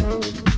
Música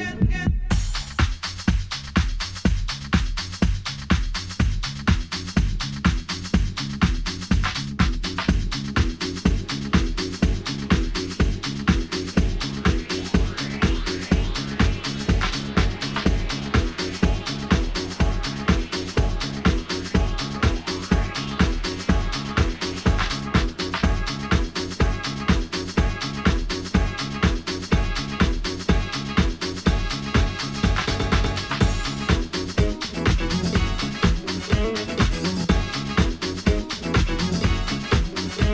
again.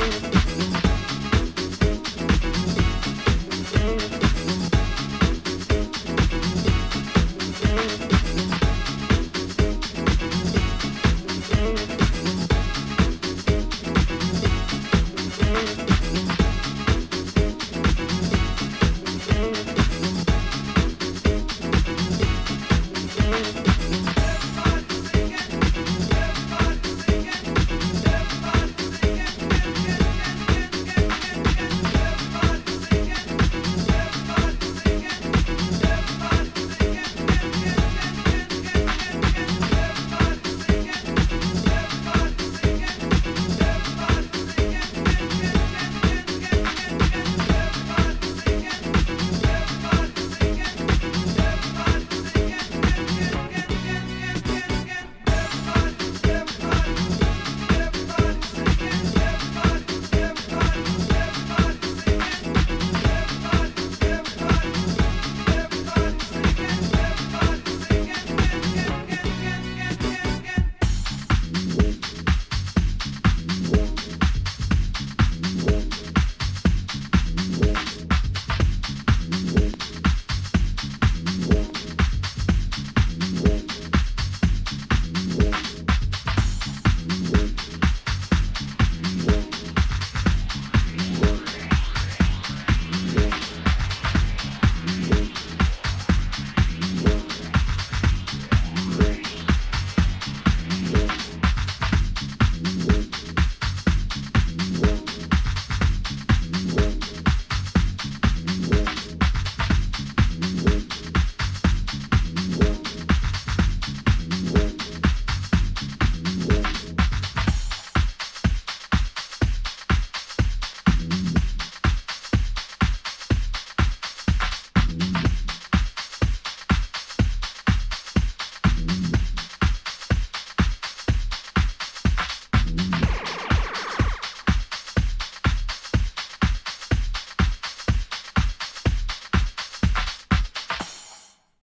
Thank you.